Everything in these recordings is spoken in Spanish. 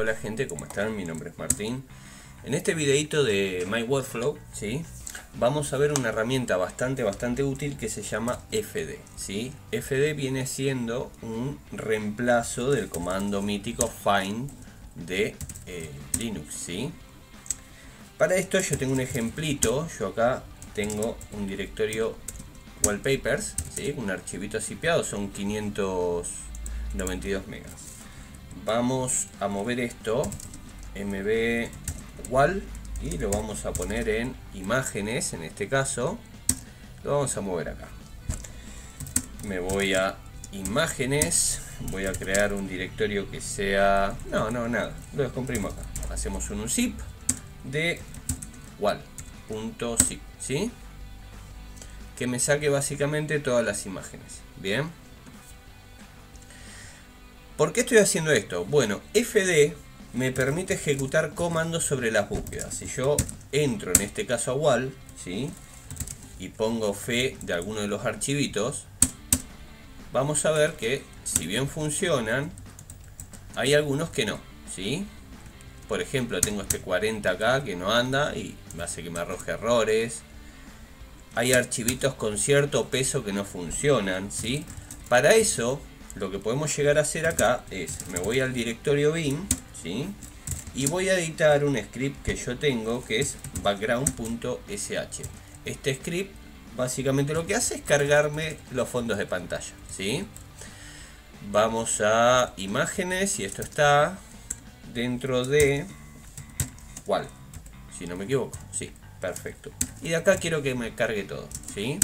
Hola gente, ¿cómo están? Mi nombre es Martín. En este videito de My Workflow, ¿sí? Vamos a ver una herramienta bastante, bastante útil que se llama FD, ¿sí? FD viene siendo un reemplazo del comando mítico find de eh, Linux, ¿sí? Para esto yo tengo un ejemplito, yo acá tengo un directorio wallpapers, ¿sí? un archivito zipeado, son 592 megas. Vamos a mover esto, mb wall, y lo vamos a poner en imágenes, en este caso, lo vamos a mover acá. Me voy a imágenes, voy a crear un directorio que sea... No, no, nada, lo descomprimo acá. Hacemos un zip de wall.zip, ¿sí? que me saque básicamente todas las imágenes. Bien. ¿Por qué estoy haciendo esto? Bueno, FD me permite ejecutar comandos sobre las búsquedas. Si yo entro en este caso a wall, ¿sí? y pongo fe de alguno de los archivitos, vamos a ver que si bien funcionan, hay algunos que no. ¿sí? Por ejemplo, tengo este 40 acá que no anda y me hace que me arroje errores hay archivitos con cierto peso que no funcionan, ¿sí? Para eso, lo que podemos llegar a hacer acá es, me voy al directorio bin, ¿sí? Y voy a editar un script que yo tengo que es background.sh. Este script básicamente lo que hace es cargarme los fondos de pantalla, ¿sí? Vamos a imágenes y esto está dentro de... ¿Cuál? Si no me equivoco, sí. Perfecto. Y de acá quiero que me cargue todo, ¿sí?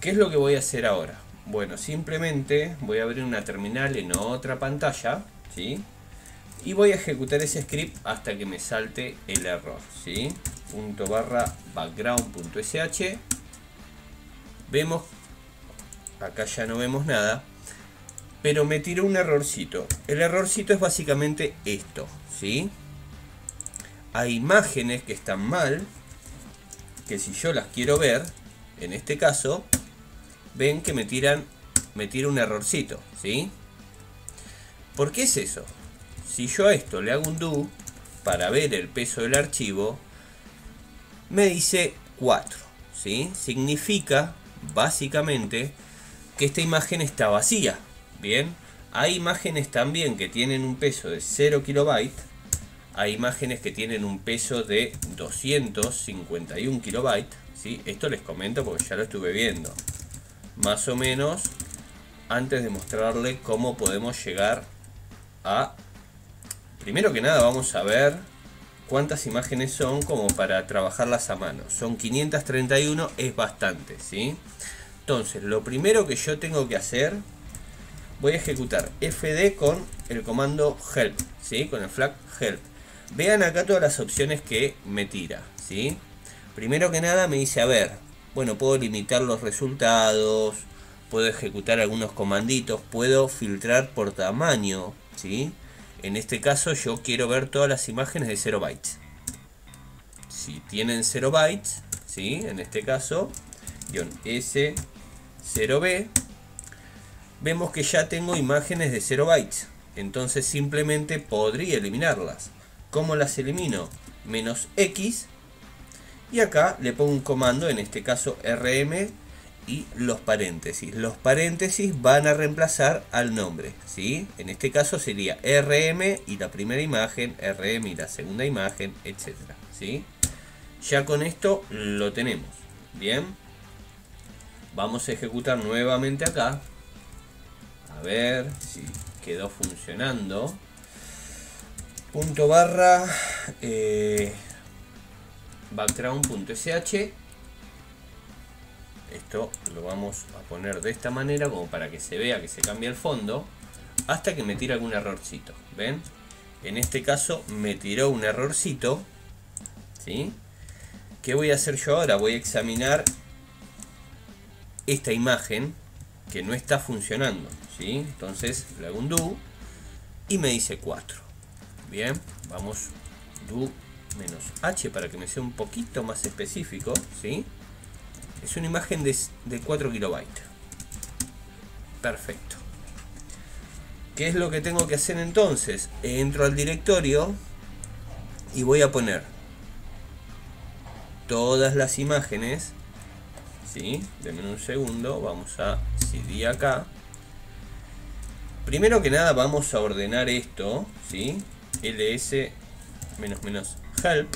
¿Qué es lo que voy a hacer ahora? Bueno, simplemente voy a abrir una terminal en otra pantalla, ¿sí? Y voy a ejecutar ese script hasta que me salte el error, ¿sí? Punto barra background.sh Vemos, acá ya no vemos nada, pero me tiró un errorcito. El errorcito es básicamente esto, ¿sí? hay imágenes que están mal, que si yo las quiero ver, en este caso, ven que me tiran, me tira un errorcito, ¿sí? ¿Por qué es eso? Si yo a esto le hago un do para ver el peso del archivo, me dice 4, ¿sí? Significa, básicamente, que esta imagen está vacía, ¿bien? Hay imágenes también que tienen un peso de 0 kilobytes hay imágenes que tienen un peso de 251 kilobytes. ¿sí? Esto les comento porque ya lo estuve viendo. Más o menos antes de mostrarle cómo podemos llegar a... Primero que nada vamos a ver cuántas imágenes son como para trabajarlas a mano. Son 531, es bastante, ¿sí? Entonces, lo primero que yo tengo que hacer, voy a ejecutar fd con el comando help, ¿sí? Con el flag help. Vean acá todas las opciones que me tira, ¿sí? Primero que nada me dice, a ver, bueno, puedo limitar los resultados, puedo ejecutar algunos comanditos, puedo filtrar por tamaño, ¿sí? En este caso yo quiero ver todas las imágenes de 0 bytes. Si tienen 0 bytes, ¿sí? En este caso, S0B, vemos que ya tengo imágenes de 0 bytes. Entonces simplemente podría eliminarlas. ¿Cómo las elimino? Menos X. Y acá le pongo un comando, en este caso RM y los paréntesis. Los paréntesis van a reemplazar al nombre. ¿sí? En este caso sería RM y la primera imagen, RM y la segunda imagen, etc. ¿sí? Ya con esto lo tenemos. Bien. Vamos a ejecutar nuevamente acá. A ver si quedó funcionando punto barra eh, background.sh esto lo vamos a poner de esta manera como para que se vea que se cambia el fondo hasta que me tira algún errorcito ven en este caso me tiró un errorcito ¿sí? ¿qué voy a hacer yo ahora? voy a examinar esta imagen que no está funcionando ¿sí? entonces le hago un do y me dice 4 Bien, vamos do menos h para que me sea un poquito más específico, ¿sí? Es una imagen de, 4 kilobytes. Perfecto. ¿Qué es lo que tengo que hacer entonces? Entro al directorio y voy a poner todas las imágenes. ¿Sí? Denme un segundo. Vamos a CD acá. Primero que nada vamos a ordenar esto. ¿Sí? ls menos menos help.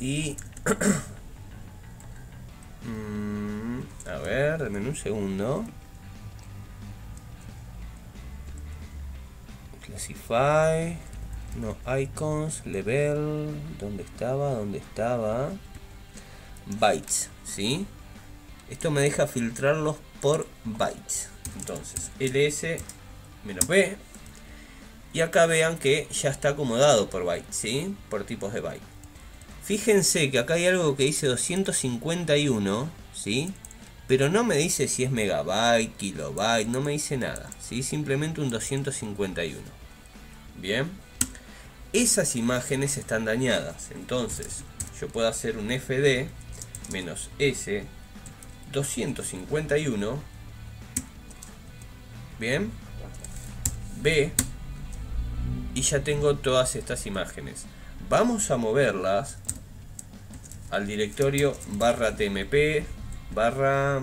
Y... Mm, a ver, denme un segundo. Classify. No, icons, level. ¿Dónde estaba? ¿Dónde estaba? Bytes, ¿sí? Esto me deja filtrarlos por bytes. Entonces, ls menos b. Y acá vean que ya está acomodado por bytes, ¿sí? Por tipos de byte. Fíjense que acá hay algo que dice 251, ¿sí? Pero no me dice si es megabyte, kilobyte, no me dice nada, ¿sí? Simplemente un 251. Bien. Esas imágenes están dañadas. Entonces, yo puedo hacer un fd menos s 251. Bien. B. Y ya tengo todas estas imágenes. Vamos a moverlas al directorio barra tmp barra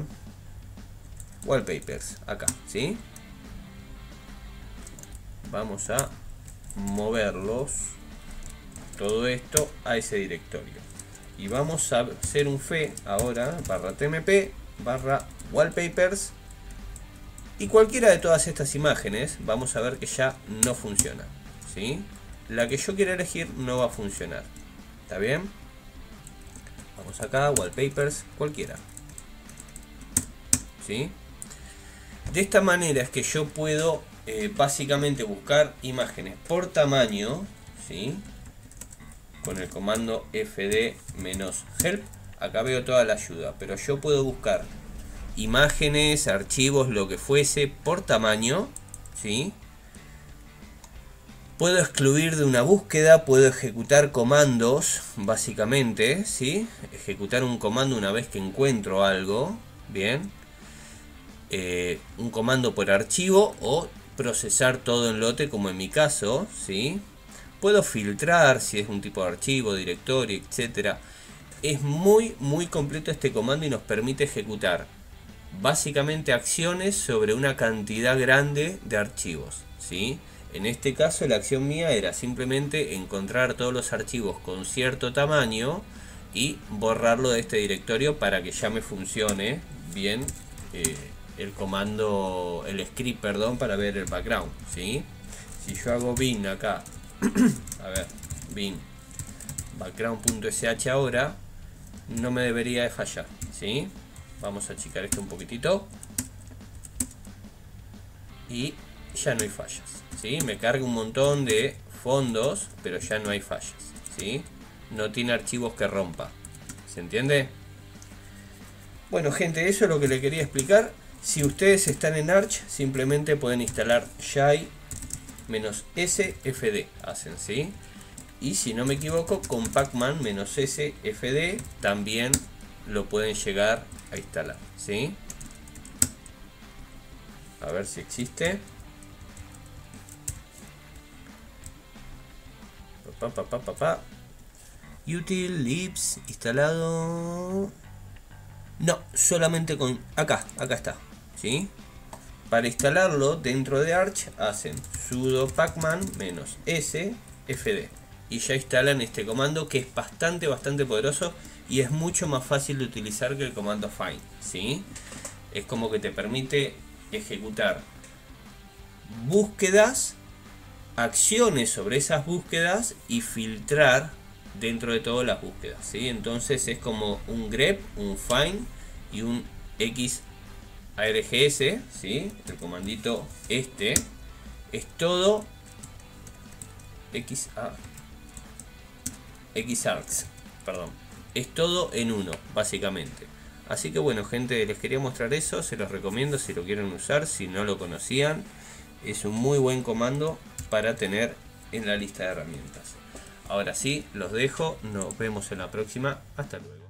wallpapers acá ¿sí? vamos a moverlos todo esto a ese directorio y vamos a hacer un fe ahora barra tmp barra wallpapers y cualquiera de todas estas imágenes vamos a ver que ya no funciona ¿sí? la que yo quiero elegir no va a funcionar ¿está bien? vamos acá, wallpapers, cualquiera ¿sí? de esta manera es que yo puedo eh, básicamente buscar imágenes por tamaño, ¿sí? Con el comando fd-help, acá veo toda la ayuda, pero yo puedo buscar imágenes, archivos, lo que fuese, por tamaño, ¿sí? Puedo excluir de una búsqueda, puedo ejecutar comandos, básicamente, ¿sí? Ejecutar un comando una vez que encuentro algo, ¿bien? Eh, un comando por archivo o procesar todo en lote como en mi caso, ¿sí? Puedo filtrar si es un tipo de archivo, directorio, etcétera. Es muy muy completo este comando y nos permite ejecutar básicamente acciones sobre una cantidad grande de archivos, ¿sí? En este caso la acción mía era simplemente encontrar todos los archivos con cierto tamaño y borrarlo de este directorio para que ya me funcione bien eh, el comando, el script, perdón, para ver el background, ¿sí? Si yo hago bin acá, a ver, bin background.sh ahora, no me debería de fallar, ¿sí? Vamos a achicar esto un poquitito. Y ya no hay fallas, ¿sí? Me carga un montón de fondos, pero ya no hay fallas, ¿sí? No tiene archivos que rompa, ¿se entiende? Bueno gente, eso es lo que le quería explicar. Si ustedes están en Arch, simplemente pueden instalar shy-sfd, hacen, ¿sí? Y si no me equivoco, con pacman-sfd también lo pueden llegar a instalar, ¿sí? A ver si existe. Pa, pa, pa, pa, Util, libs, instalado. No, solamente con... Acá, acá está. ¿sí? Para instalarlo dentro de Arch hacen sudo pacman -s fd y ya instalan este comando que es bastante bastante poderoso y es mucho más fácil de utilizar que el comando find, ¿sí? Es como que te permite ejecutar búsquedas, acciones sobre esas búsquedas y filtrar dentro de todas las búsquedas, ¿sí? Entonces es como un grep, un find y un x ARGS, ¿sí? el comandito este, es todo XA, XArgs, perdón, es todo en uno, básicamente. Así que bueno, gente, les quería mostrar eso, se los recomiendo si lo quieren usar, si no lo conocían. Es un muy buen comando para tener en la lista de herramientas. Ahora sí, los dejo, nos vemos en la próxima, hasta luego.